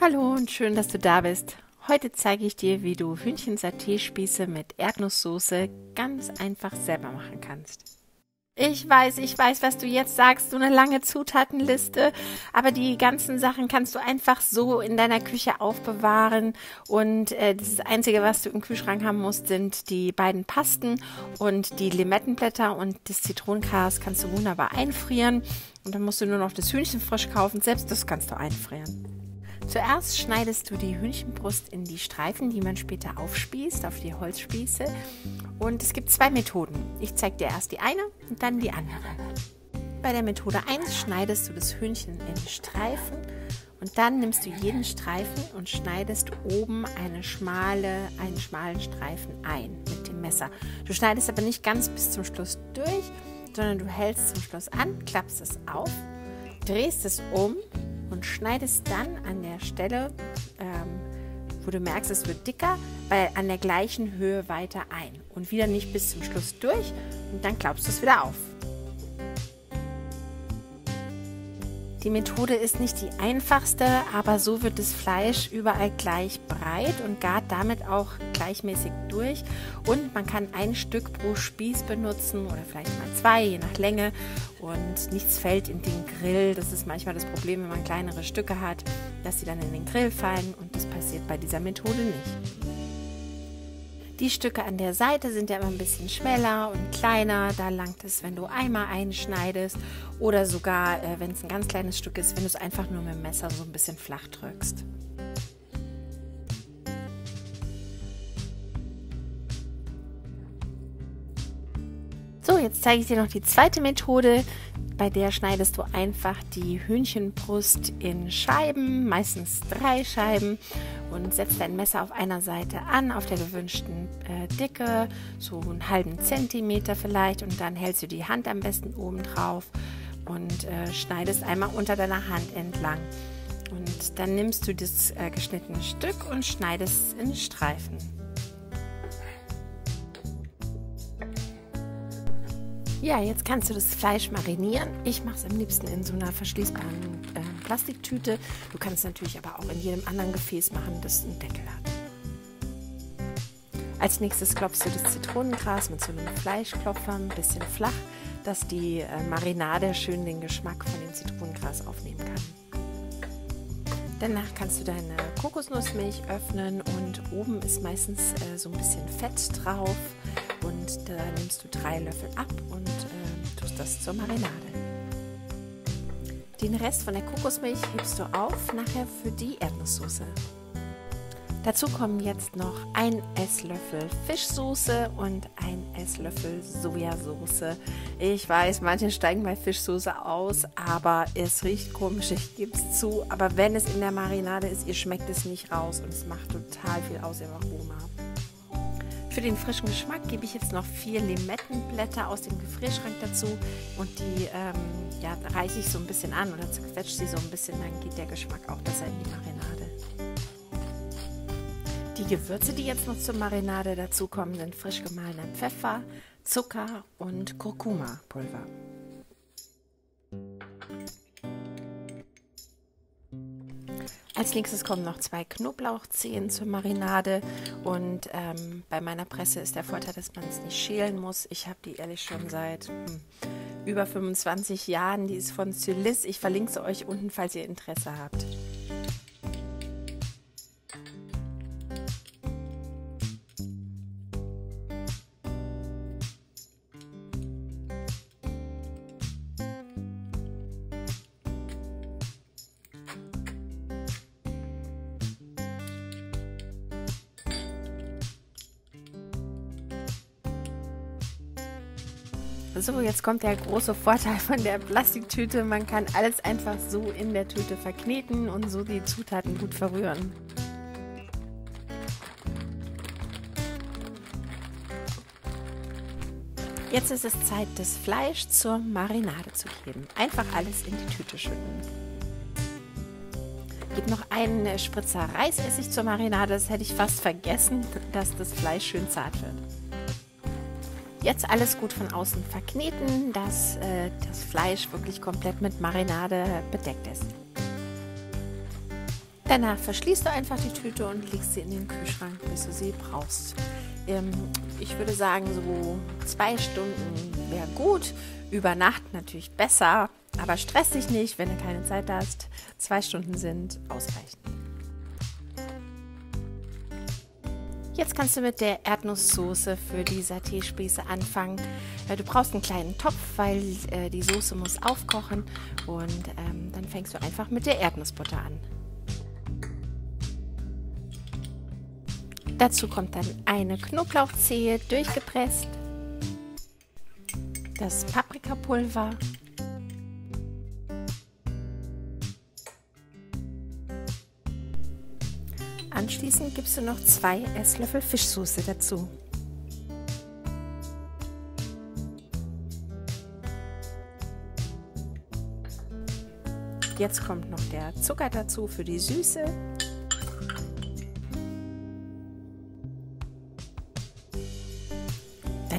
Hallo und schön, dass du da bist. Heute zeige ich dir, wie du Hühnchen-Saté-Spieße mit Erdnusssoße ganz einfach selber machen kannst. Ich weiß, ich weiß, was du jetzt sagst, so eine lange Zutatenliste, aber die ganzen Sachen kannst du einfach so in deiner Küche aufbewahren und äh, das Einzige, was du im Kühlschrank haben musst, sind die beiden Pasten und die Limettenblätter und das Zitronengras kannst du wunderbar einfrieren und dann musst du nur noch das Hühnchen frisch kaufen, selbst das kannst du einfrieren. Zuerst schneidest du die Hühnchenbrust in die Streifen, die man später aufspießt, auf die Holzspieße. Und es gibt zwei Methoden. Ich zeige dir erst die eine und dann die andere. Bei der Methode 1 schneidest du das Hühnchen in Streifen und dann nimmst du jeden Streifen und schneidest oben eine schmale, einen schmalen Streifen ein mit dem Messer. Du schneidest aber nicht ganz bis zum Schluss durch, sondern du hältst zum Schluss an, klappst es auf, drehst es um und schneidest dann an der Stelle, ähm, wo du merkst, es wird dicker, weil an der gleichen Höhe weiter ein und wieder nicht bis zum Schluss durch und dann klappst du es wieder auf. Die Methode ist nicht die einfachste, aber so wird das Fleisch überall gleich breit und gart damit auch gleichmäßig durch. Und man kann ein Stück pro Spieß benutzen oder vielleicht mal zwei, je nach Länge. Und nichts fällt in den Grill. Das ist manchmal das Problem, wenn man kleinere Stücke hat, dass sie dann in den Grill fallen. Und das passiert bei dieser Methode nicht. Die Stücke an der Seite sind ja immer ein bisschen schmäler und kleiner. Da langt es, wenn du einmal einschneidest oder sogar, äh, wenn es ein ganz kleines Stück ist, wenn du es einfach nur mit dem Messer so ein bisschen flach drückst. Jetzt zeige ich dir noch die zweite Methode. Bei der schneidest du einfach die Hühnchenbrust in Scheiben, meistens drei Scheiben, und setzt dein Messer auf einer Seite an, auf der gewünschten äh, Dicke, so einen halben Zentimeter vielleicht, und dann hältst du die Hand am besten oben drauf und äh, schneidest einmal unter deiner Hand entlang. Und dann nimmst du das äh, geschnittene Stück und schneidest in Streifen. Ja, jetzt kannst du das Fleisch marinieren. Ich mache es am liebsten in so einer verschließbaren äh, Plastiktüte. Du kannst es natürlich aber auch in jedem anderen Gefäß machen, das einen Deckel hat. Als nächstes klopfst du das Zitronengras mit so einem Fleischklopfer ein bisschen flach, dass die äh, Marinade schön den Geschmack von dem Zitronengras aufnehmen kann. Danach kannst du deine Kokosnussmilch öffnen und oben ist meistens äh, so ein bisschen Fett drauf und da nimmst du drei Löffel ab und das zur Marinade. Den Rest von der Kokosmilch hebst du auf nachher für die Erdnusssoße. Dazu kommen jetzt noch ein Esslöffel Fischsoße und ein Esslöffel Sojasauce. Ich weiß, manche steigen bei Fischsoße aus, aber es riecht komisch, ich gebe es zu. Aber wenn es in der Marinade ist, ihr schmeckt es nicht raus und es macht total viel aus im Aroma. Für den frischen Geschmack gebe ich jetzt noch vier Limettenblätter aus dem Gefrierschrank dazu und die ähm, ja, reiche ich so ein bisschen an oder zerquetsche sie so ein bisschen, dann geht der Geschmack auch besser in die Marinade. Die Gewürze, die jetzt noch zur Marinade dazukommen, sind frisch gemahlener Pfeffer, Zucker und Kurkuma-Pulver. Als nächstes kommen noch zwei Knoblauchzehen zur Marinade und ähm, bei meiner Presse ist der Vorteil, dass man es nicht schälen muss. Ich habe die ehrlich schon seit hm, über 25 Jahren. Die ist von Sylis. Ich verlinke sie euch unten, falls ihr Interesse habt. So, jetzt kommt der große Vorteil von der Plastiktüte. Man kann alles einfach so in der Tüte verkneten und so die Zutaten gut verrühren. Jetzt ist es Zeit, das Fleisch zur Marinade zu geben. Einfach alles in die Tüte schütten. Gib noch einen Spritzer Reisessig zur Marinade. Das hätte ich fast vergessen, dass das Fleisch schön zart wird. Jetzt alles gut von außen verkneten, dass äh, das Fleisch wirklich komplett mit Marinade bedeckt ist. Danach verschließt du einfach die Tüte und legst sie in den Kühlschrank, bis du sie brauchst. Ähm, ich würde sagen, so zwei Stunden wäre gut. Über Nacht natürlich besser, aber stress dich nicht, wenn du keine Zeit hast. Zwei Stunden sind ausreichend. Jetzt kannst du mit der Erdnusssoße für die Saté-Spieße anfangen. Äh, du brauchst einen kleinen Topf, weil äh, die Soße muss aufkochen und ähm, dann fängst du einfach mit der Erdnussbutter an. Dazu kommt dann eine Knoblauchzehe durchgepresst, das Paprikapulver, Anschließend gibst du noch zwei Esslöffel Fischsoße dazu. Jetzt kommt noch der Zucker dazu für die Süße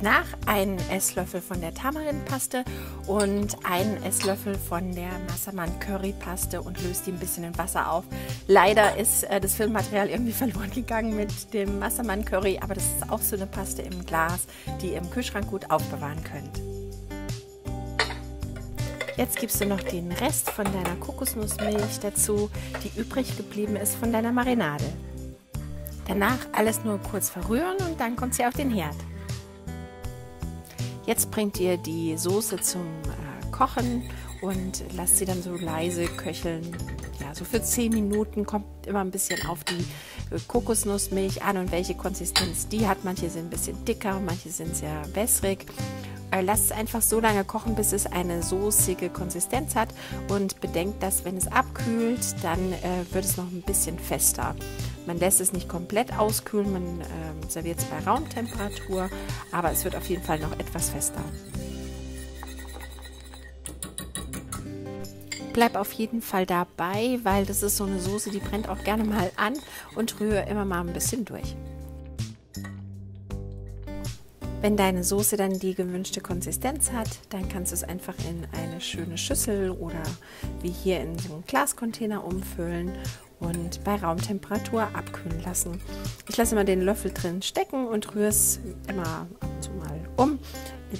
Danach einen Esslöffel von der Tamarinpaste und einen Esslöffel von der Massaman Currypaste und löst die ein bisschen in Wasser auf. Leider ist äh, das Filmmaterial irgendwie verloren gegangen mit dem Massaman Curry, aber das ist auch so eine Paste im Glas, die ihr im Kühlschrank gut aufbewahren könnt. Jetzt gibst du noch den Rest von deiner Kokosnussmilch dazu, die übrig geblieben ist von deiner Marinade. Danach alles nur kurz verrühren und dann kommt sie auf den Herd. Jetzt bringt ihr die Soße zum äh, Kochen und lasst sie dann so leise köcheln. Ja, so für 10 Minuten kommt immer ein bisschen auf die äh, Kokosnussmilch an und welche Konsistenz die hat. Manche sind ein bisschen dicker, manche sind sehr wässrig. Äh, lasst es einfach so lange kochen, bis es eine soßige Konsistenz hat und bedenkt, dass wenn es abkühlt, dann äh, wird es noch ein bisschen fester. Man lässt es nicht komplett auskühlen, man äh, serviert es bei Raumtemperatur, aber es wird auf jeden Fall noch etwas fester. Bleib auf jeden Fall dabei, weil das ist so eine Soße, die brennt auch gerne mal an und rühre immer mal ein bisschen durch. Wenn deine Soße dann die gewünschte Konsistenz hat, dann kannst du es einfach in eine schöne Schüssel oder wie hier in so einen Glascontainer umfüllen und bei Raumtemperatur abkühlen lassen. Ich lasse immer den Löffel drin stecken und rühre es immer ab und zu mal um,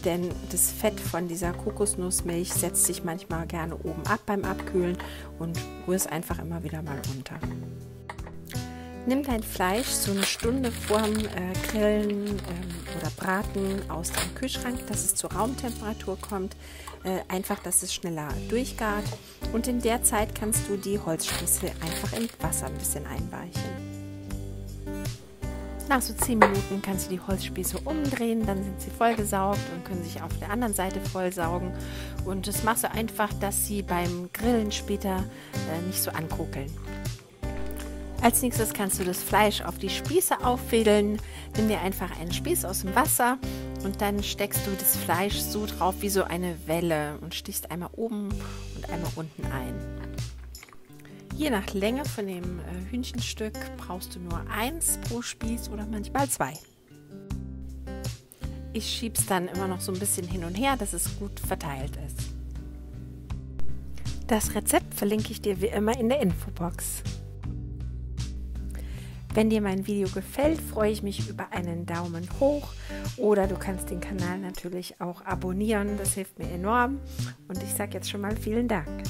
denn das Fett von dieser Kokosnussmilch setzt sich manchmal gerne oben ab beim Abkühlen und rühre es einfach immer wieder mal runter. Nimm dein Fleisch so eine Stunde vorm äh, Grillen ähm, oder Braten aus dem Kühlschrank, dass es zur Raumtemperatur kommt. Äh, einfach, dass es schneller durchgart. Und in der Zeit kannst du die Holzspieße einfach in Wasser ein bisschen einweichen. Nach so 10 Minuten kannst du die Holzspieße umdrehen, dann sind sie vollgesaugt und können sich auf der anderen Seite vollsaugen. Und das machst du einfach, dass sie beim Grillen später äh, nicht so ankokeln. Als nächstes kannst du das Fleisch auf die Spieße auffädeln. Nimm dir einfach einen Spieß aus dem Wasser und dann steckst du das Fleisch so drauf wie so eine Welle und stichst einmal oben und einmal unten ein. Je nach Länge von dem äh, Hühnchenstück brauchst du nur eins pro Spieß oder manchmal zwei. Ich schieb's dann immer noch so ein bisschen hin und her, dass es gut verteilt ist. Das Rezept verlinke ich dir wie immer in der Infobox. Wenn dir mein Video gefällt, freue ich mich über einen Daumen hoch oder du kannst den Kanal natürlich auch abonnieren. Das hilft mir enorm und ich sage jetzt schon mal vielen Dank.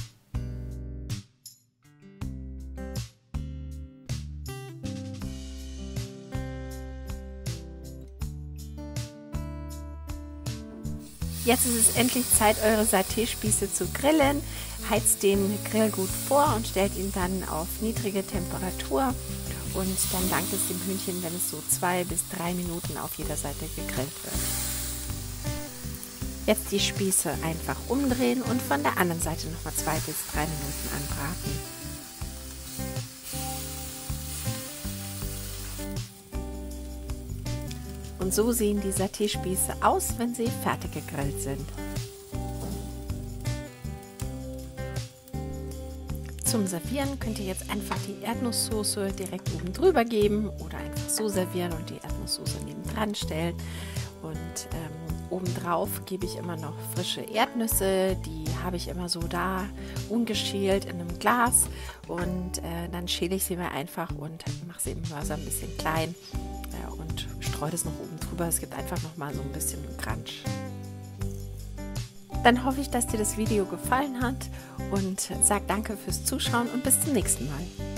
Jetzt ist es endlich Zeit, eure Saté-Spieße zu grillen. Heizt den Grill gut vor und stellt ihn dann auf niedrige Temperatur und dann dankt es dem Hühnchen, wenn es so zwei bis drei Minuten auf jeder Seite gegrillt wird. Jetzt die Spieße einfach umdrehen und von der anderen Seite nochmal zwei bis drei Minuten anbraten. Und so sehen die Saté-Spieße aus, wenn sie fertig gegrillt sind. Zum Servieren könnt ihr jetzt einfach die Erdnusssoße direkt oben drüber geben oder einfach so servieren und die Erdnusssoße nebendran stellen. Und ähm, obendrauf gebe ich immer noch frische Erdnüsse, die habe ich immer so da, ungeschält in einem Glas und äh, dann schäle ich sie mir einfach und mache sie im Mörser ein bisschen klein äh, und streue das noch oben drüber. Es gibt einfach noch mal so ein bisschen Crunch. Dann hoffe ich, dass dir das Video gefallen hat und sag danke fürs Zuschauen und bis zum nächsten Mal.